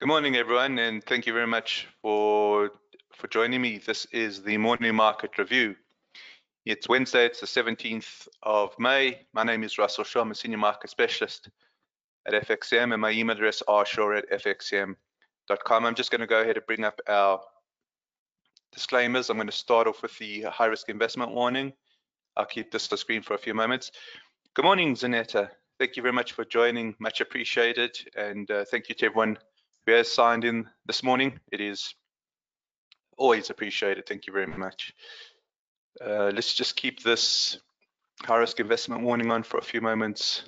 Good morning, everyone, and thank you very much for for joining me. This is the morning market review. It's Wednesday, it's the 17th of May. My name is Russell Shaw, I'm a senior market specialist at FXCM, and my email address rshaw at fxcm.com. I'm just going to go ahead and bring up our disclaimers. I'm going to start off with the high risk investment warning. I'll keep this on screen for a few moments. Good morning, Zanetta. Thank you very much for joining, much appreciated, and uh, thank you to everyone who has signed in this morning. It is always appreciated. Thank you very much. Uh, let's just keep this high risk investment warning on for a few moments.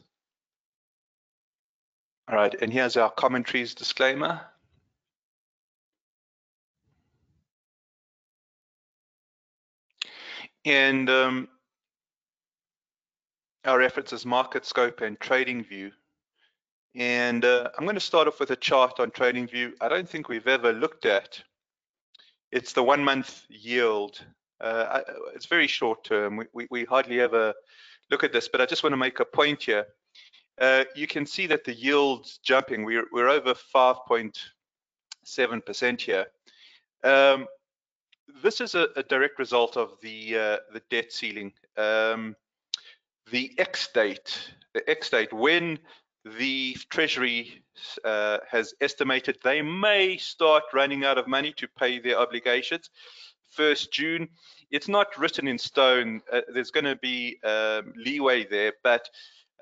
All right, and here's our commentaries disclaimer. And um, our references Marketscope and TradingView and uh, I'm going to start off with a chart on TradingView. I don't think we've ever looked at. It's the one month yield. Uh, it's very short term. We, we, we, hardly ever look at this, but I just want to make a point here. Uh, you can see that the yield's jumping. We're, we're over 5.7% here. Um, this is a, a, direct result of the uh, the debt ceiling. Um, the X date, the X date, when the Treasury uh, has estimated they may start running out of money to pay their obligations. 1st June, it's not written in stone. Uh, there's going to be um, leeway there, but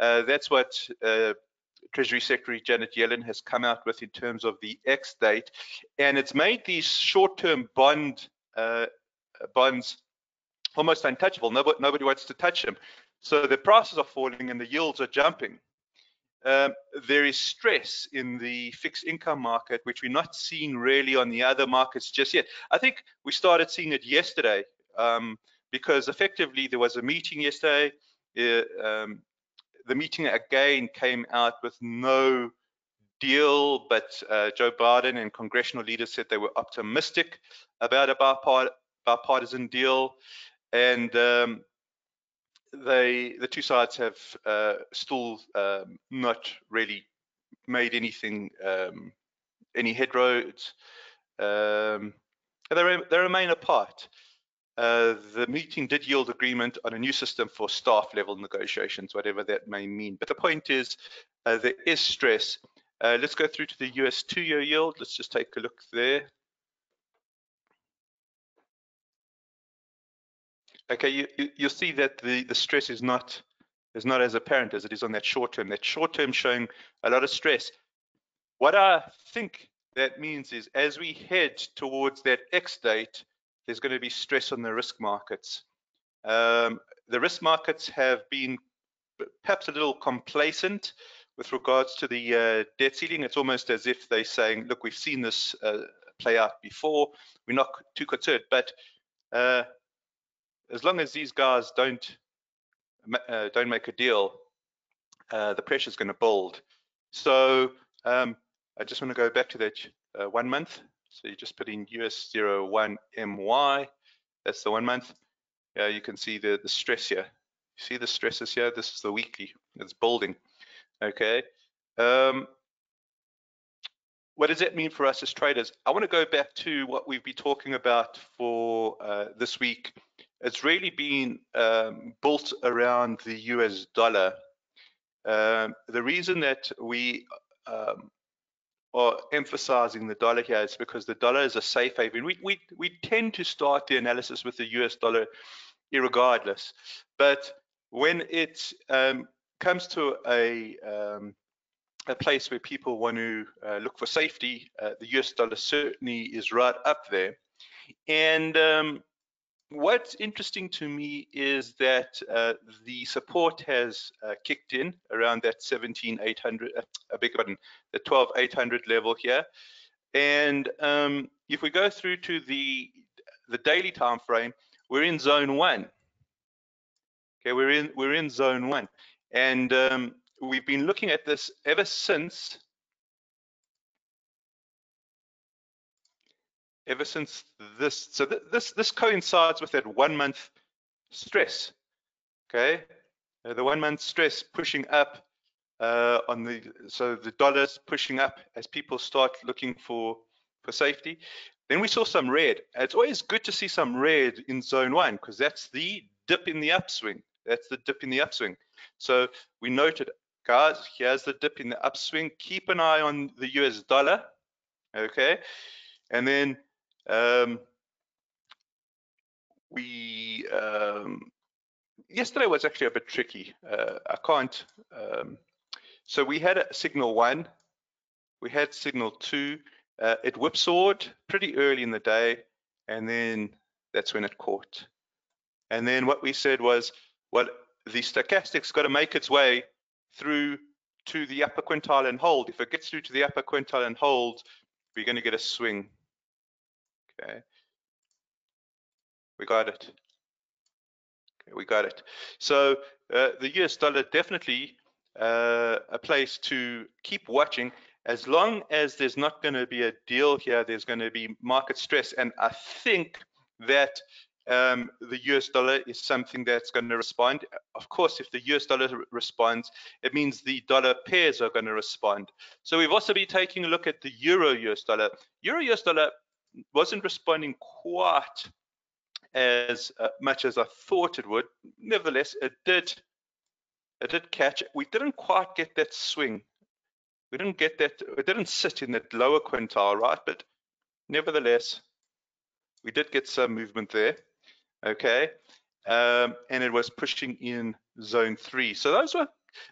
uh, that's what uh, Treasury Secretary Janet Yellen has come out with in terms of the X date, and it's made these short-term bond uh, bonds almost untouchable. Nobody, nobody wants to touch them. So the prices are falling and the yields are jumping. Um, there is stress in the fixed income market, which we're not seeing really on the other markets just yet. I think we started seeing it yesterday um, because effectively there was a meeting yesterday. Uh, um, the meeting again came out with no deal, but uh, Joe Biden and congressional leaders said they were optimistic about a bipartisan deal. And um, they the two sides have uh, still um, not really made anything um, any headroads. Um, they, they remain apart. Uh, the meeting did yield agreement on a new system for staff level negotiations, whatever that may mean. But the point is, uh, there is stress. Uh, let's go through to the US two year yield. Let's just take a look there. Okay, you, you, will see that the, the stress is not is not as apparent as it is on that short term. That short term showing a lot of stress. What I think that means is as we head towards that X date, there's going to be stress on the risk markets. Um, the risk markets have been perhaps a little complacent with regards to the uh, debt ceiling. It's almost as if they're saying, look, we've seen this uh, play out before. We're not too concerned. But uh, as long as these guys don't uh, don't make a deal, uh, the pressure is going to build. So um, I just want to go back to that uh, one month. So you just put in US01MY. That's the one month. Yeah, you can see the, the stress here. You see the stresses here? This is the weekly. It's building. Okay. Um, what does that mean for us as traders? I want to go back to what we've been talking about for uh, this week. It's really been um, built around the US dollar. Um, the reason that we um, are emphasizing the dollar here is because the dollar is a safe haven. We, we, we tend to start the analysis with the US dollar regardless. But when it um, comes to a um, a place where people want to uh, look for safety, uh, the US dollar certainly is right up there. And um, what's interesting to me is that uh, the support has uh, kicked in around that 17,800, uh, a big button, the 12,800 level here. And um, if we go through to the the daily time frame, we're in zone one. Okay, we're in we're in zone one, and um, we've been looking at this ever since ever since this so th this this coincides with that one month stress okay uh, the one month stress pushing up uh, on the so the dollars pushing up as people start looking for for safety. Then we saw some red. It's always good to see some red in zone one because that's the dip in the upswing. That's the dip in the upswing. So we noted, guys, here's the dip in the upswing. Keep an eye on the US dollar, okay? And then um, we um, yesterday was actually a bit tricky. Uh, I can't. Um, so we had a signal one, we had signal two. Uh, it whipsawed pretty early in the day, and then that's when it caught. And then what we said was, well, the stochastic's got to make its way through to the upper quintile and hold. If it gets through to the upper quintile and hold, we're going to get a swing. Okay, we got it. Okay, we got it. So uh, the US dollar definitely uh, a place to keep watching. As long as there's not going to be a deal here, there's going to be market stress. And I think that um, the US dollar is something that's going to respond. Of course, if the US dollar responds, it means the dollar pairs are going to respond. So we've also been taking a look at the euro US dollar. Euro US dollar wasn't responding quite as uh, much as I thought it would. Nevertheless, it did it did catch. We didn't quite get that swing. We didn't get that. It didn't sit in that lower quintile, right? But nevertheless, we did get some movement there. Okay, um, and it was pushing in zone three. So those were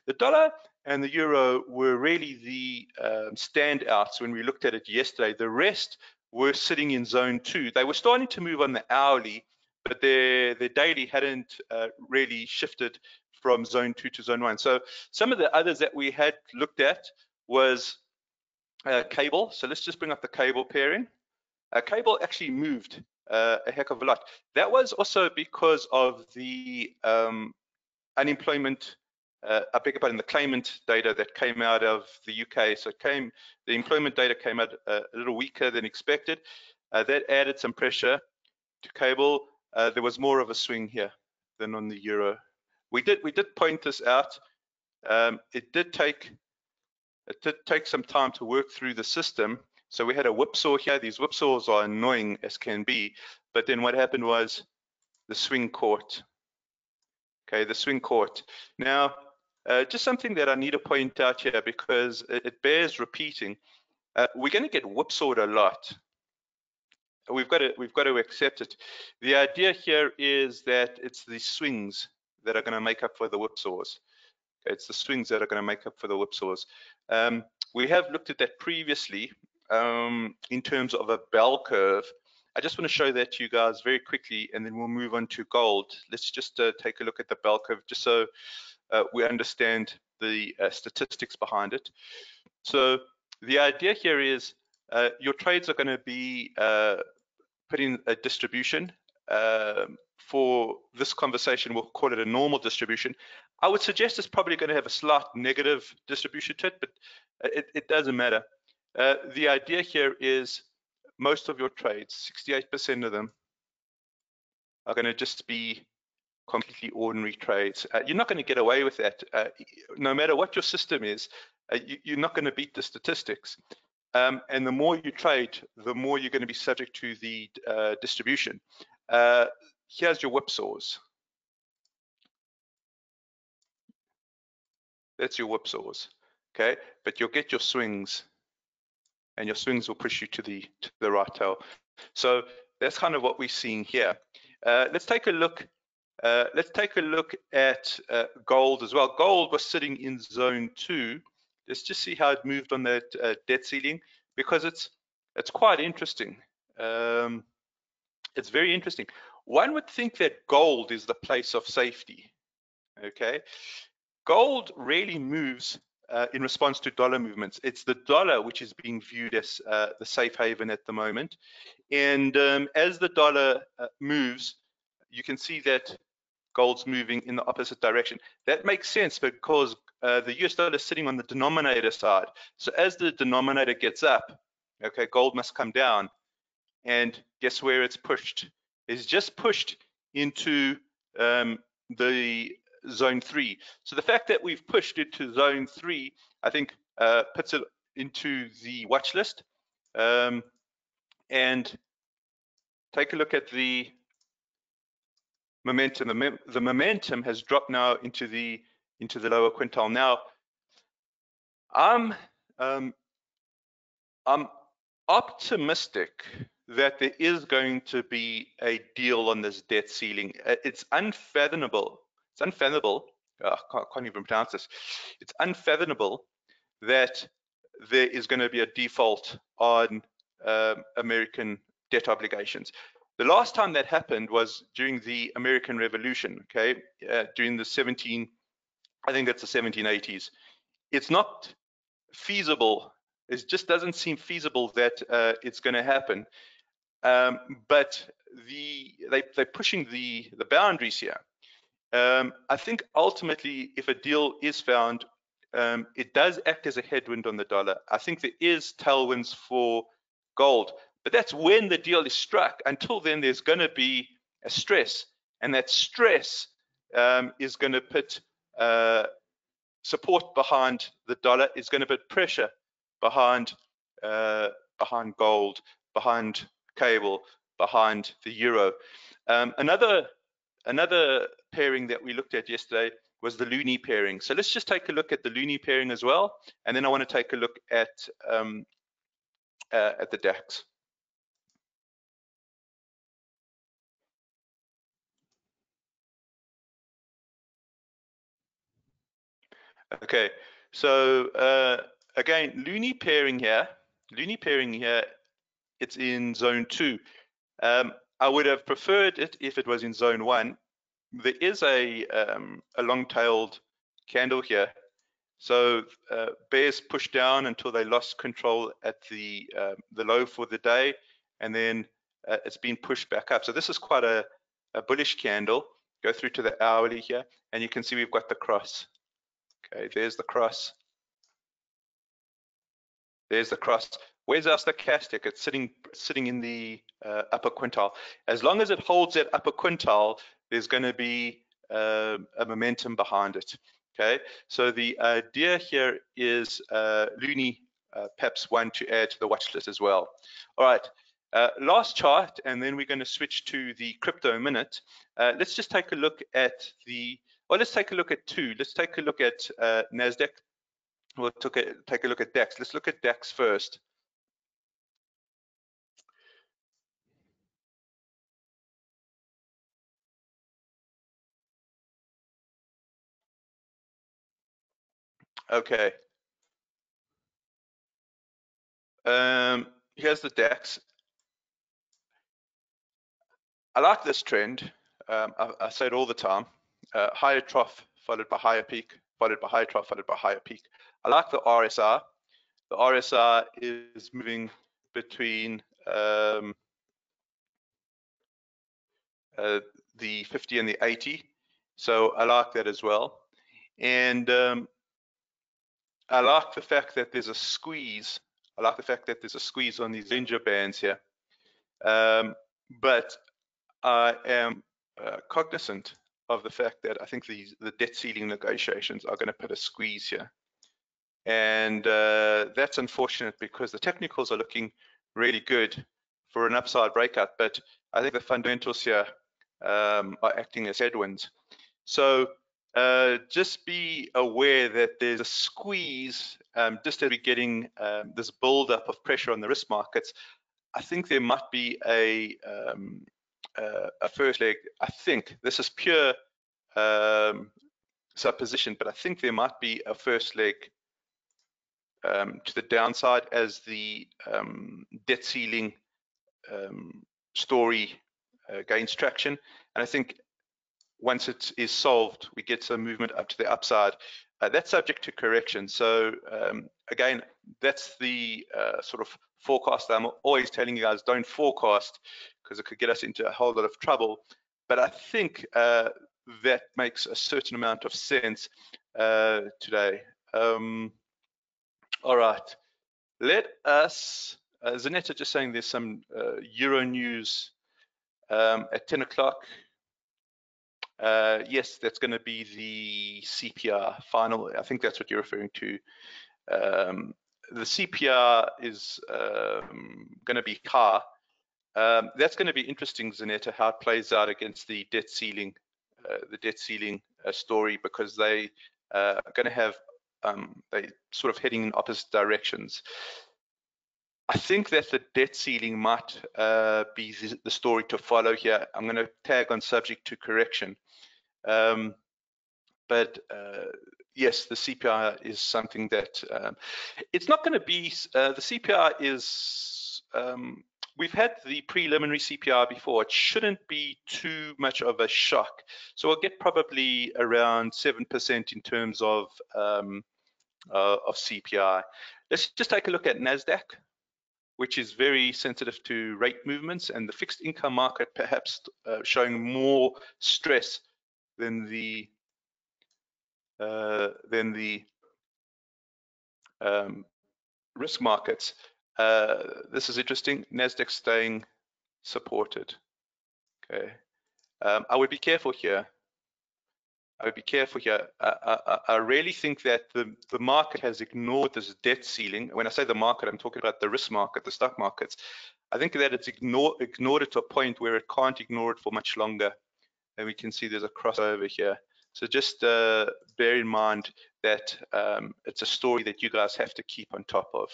the dollar and the euro were really the um, standouts when we looked at it yesterday. The rest were sitting in zone two. They were starting to move on the hourly, but their their daily hadn't uh, really shifted from zone two to zone one. So some of the others that we had looked at was uh, cable. So let's just bring up the cable pairing. Uh, cable actually moved uh, a heck of a lot. That was also because of the um, unemployment, uh, I beg your pardon, the claimant data that came out of the UK. So came the employment data came out uh, a little weaker than expected. Uh, that added some pressure to cable. Uh, there was more of a swing here than on the euro we did we did point this out. Um, it did take it did take some time to work through the system. So we had a whipsaw here. These whipsaws are annoying as can be. But then what happened was the swing caught. Okay, the swing caught. Now, uh, just something that I need to point out here because it, it bears repeating. Uh, we're going to get whipsawed a lot. We've got to we've got to accept it. The idea here is that it's the swings that are going to make up for the whipsaws. It's the swings that are going to make up for the whipsaws. Um, we have looked at that previously um, in terms of a bell curve. I just want to show that to you guys very quickly, and then we'll move on to gold. Let's just uh, take a look at the bell curve, just so uh, we understand the uh, statistics behind it. So the idea here is uh, your trades are going to be uh, put in a distribution um, for this conversation, we'll call it a normal distribution. I would suggest it's probably going to have a slight negative distribution to it, but it, it doesn't matter. Uh, the idea here is most of your trades, 68% of them, are going to just be completely ordinary trades. Uh, you're not going to get away with that. Uh, no matter what your system is, uh, you, are not going to beat the statistics. Um, and the more you trade, the more you're going to be subject to the uh, distribution. Uh, here's your whipsaws. That's your whipsaws, okay? But you'll get your swings, and your swings will push you to the to the right tail. So that's kind of what we're seeing here. Uh, let's take a look. Uh, let's take a look at uh, gold as well. Gold was sitting in zone two. Let's just see how it moved on that uh, debt ceiling because it's it's quite interesting. Um, it's very interesting. One would think that gold is the place of safety. Okay, gold really moves uh, in response to dollar movements. It's the dollar which is being viewed as uh, the safe haven at the moment. And um, as the dollar moves, you can see that gold's moving in the opposite direction. That makes sense because uh, the US dollar is sitting on the denominator side. So as the denominator gets up, okay, gold must come down. And guess where it's pushed? It's just pushed into um, the zone three. So the fact that we've pushed it to zone three, I think, uh, puts it into the watch list. Um, and take a look at the momentum. The, momentum has dropped now into the into the lower quintile. Now, I'm um, I'm optimistic that there is going to be a deal on this debt ceiling. Uh, it's unfathomable. It's unfathomable. Oh, I can't, can't even pronounce this. It's unfathomable that there is going to be a default on uh, American debt obligations. The last time that happened was during the American Revolution, okay, uh, during the 17, I think that's the 1780s. It's not feasible. It just doesn't seem feasible that uh, it's going to happen. Um, but the they, they're pushing the, the boundaries here. Um, I think ultimately, if a deal is found, um, it does act as a headwind on the dollar. I think there is tailwinds for gold, but that's when the deal is struck. Until then, there's going to be a stress, and that stress um, is going to put uh, support behind the dollar. Is going to put pressure behind uh, behind gold, behind cable, behind the euro. Um, another another pairing that we looked at yesterday was the loonie pairing. So let's just take a look at the loonie pairing as well, and then I want to take a look at um, uh, at the DAX. Okay, so uh, again, loonie pairing here, loonie pairing here, it's in zone two. Um, I would have preferred it if it was in zone one. There is a, um, a long-tailed candle here. So uh, bears pushed down until they lost control at the uh, the low for the day, and then uh, it's been pushed back up. So this is quite a, a bullish candle. Go through to the hourly here, and you can see we've got the cross. Okay, there's the cross. There's the cross. Where's our stochastic? It's sitting sitting in the uh, upper quintile. As long as it holds that upper quintile, there's going to be uh, a momentum behind it. Okay, so the idea here is uh, Loonie uh, PEPS one to add to the watch list as well. All right, uh, last chart, and then we're going to switch to the crypto minute. Uh, let's just take a look at the well, let's take a look at two. Let's take a look at uh, NASDAQ. We'll take a, take a look at DAX. Let's look at DAX first. Okay. Um, here's the DAX. I like this trend. Um, I, I, say it all the time uh, higher trough followed by higher peak, followed by higher trough, followed by higher peak. I like the RSI. The RSI is moving between um, uh, the 50 and the 80. So I like that as well. And um, I like the fact that there's a squeeze. I like the fact that there's a squeeze on these Bollinger Bands here. Um, but I am uh, cognizant of the fact that I think the, the debt ceiling negotiations are going to put a squeeze here. And uh, that's unfortunate because the technicals are looking really good for an upside breakout, but I think the fundamentals here um, are acting as headwinds. So uh, just be aware that there's a squeeze um, just as we're getting um, this build-up of pressure on the risk markets. I think there might be a um, uh, a first leg. I think this is pure um, supposition, but I think there might be a first leg um, to the downside as the um, debt ceiling um, story uh, gains traction. And I think once it is solved, we get some movement up to the upside. Uh, that's subject to correction. So um, again, that's the uh, sort of forecast I'm always telling you guys, don't forecast because it could get us into a whole lot of trouble. But I think uh, that makes a certain amount of sense uh, today. Um, all right, let us, uh, Zanetta just saying there's some uh, Euro news um, at 10 o'clock. uh, yes, that's going to be the CPI final. I think that's what you're referring to. Um, the CPI is um, going to be car. Um, that's going to be interesting, Zanetta, how it plays out against the debt ceiling, uh, the debt ceiling uh, story, because they uh, are going to have um, they sort of heading in opposite directions. I think that the debt ceiling might uh, be the story to follow here. I'm going to tag on subject to correction. Um, but uh, yes, the CPI is something that um, it's not going to be. Uh, the CPI is. Um, we've had the preliminary CPI before. It shouldn't be too much of a shock. So we'll get probably around seven percent in terms of um, uh, of CPI. Let's just take a look at Nasdaq which is very sensitive to rate movements and the fixed income market perhaps uh, showing more stress than the uh, than the um, risk markets. Uh, this is interesting. Nasdaq staying supported. Okay, um, I would be careful here. I would be careful here. I, I, I, really think that the, the market has ignored this debt ceiling. When I say the market, I'm talking about the risk market, the stock markets. I think that it's ignored, ignored it to a point where it can't ignore it for much longer. And we can see there's a crossover here. So just uh, bear in mind that um, it's a story that you guys have to keep on top of.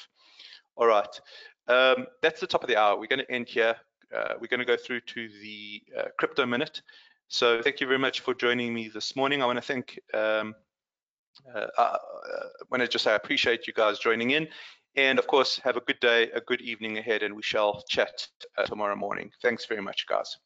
All right, um, that's the top of the hour. We're going to end here. Uh, we're going to go through to the uh, crypto minute. So thank you very much for joining me this morning. I want to thank, um, uh, uh, I want to just say I appreciate you guys joining in. And of course, have a good day, a good evening ahead, and we shall chat uh, tomorrow morning. Thanks very much, guys.